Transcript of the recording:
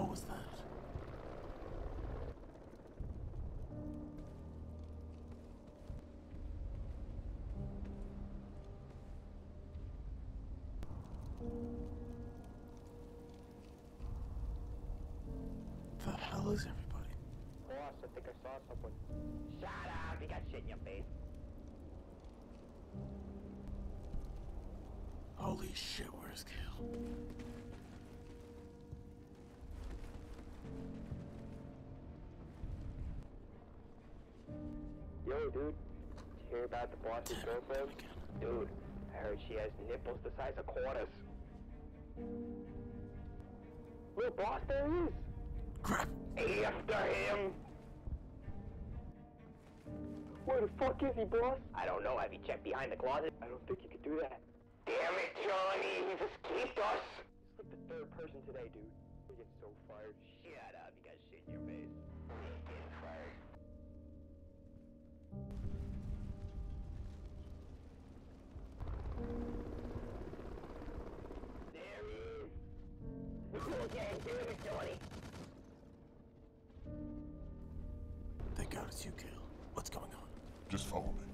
hell was that? The hell is everybody? I think I saw someone. Shut up! You got shit in your face. Holy shit, where's Kale? Yo, dude. Did you hear about the boss's girlfriend? Dude, I heard she has nipples the size of quarters. Look, boss, there he is. Crap! After him! Where the fuck is he, boss? I don't know. Have you checked behind the closet? I don't think you could do that. Damn it, Johnny! He's escaped us! He's like the third person today, dude. We get so fired. Shut up. You got shit in your face. Thank God it's you, Kale. What's going on? Just follow me.